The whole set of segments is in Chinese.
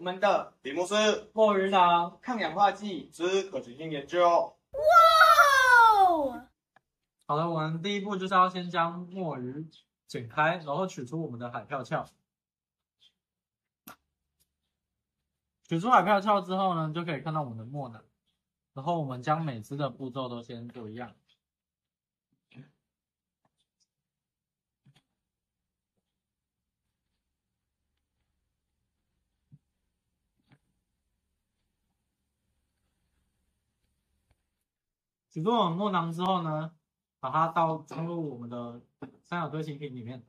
们的题目是墨鱼囊抗氧化剂之可行性研究。哇好了，我们第一步就是要先将墨鱼剪开，然后取出我们的海票鞘。取出海票鞘之后呢，就可以看到我们的墨囊。然后我们将每只的步骤都先做一样。取出我们墨囊之后呢，把它倒装入我们的三角锥形瓶里面。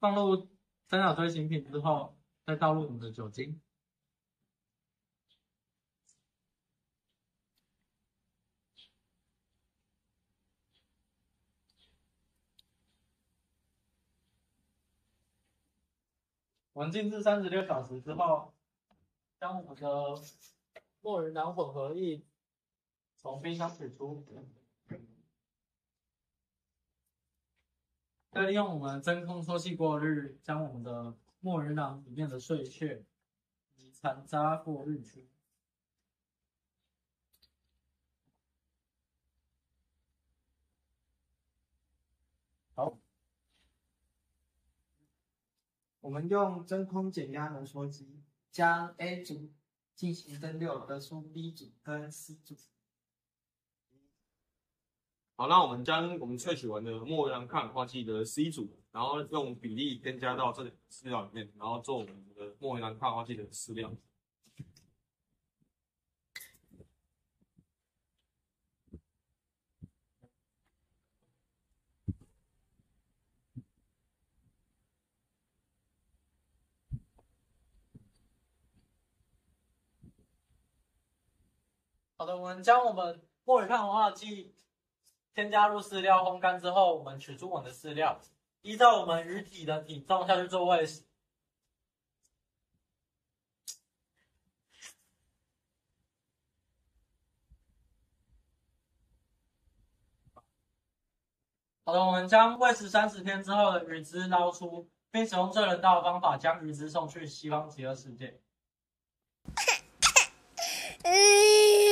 放入三角锥形瓶之后，再倒入我们的酒精。我们静置三十六小时之后，将我们的墨鱼囊混合液从冰箱取出。再利用我们真空抽气过滤，将我们的墨鱼囊里面的碎屑以残渣过滤出。我们用真空减压浓缩机将 A 组进行蒸馏，得出 B 组跟 C 组。好，那我们将我们萃取完的墨氧抗氧化剂的 C 组，然后用比例添加到这两个饲料里面，然后做我们的墨氧抗氧化剂的饲料。好的，我们将我们墨鱼抗氧化剂添加入饲料烘干之后，我们取出我们的饲料，依照我们鱼体的体重下去做喂食。好的，我们将喂食三十天之后的鱼汁捞出，并使用最人道的方法将鱼汁送去西方极乐世界。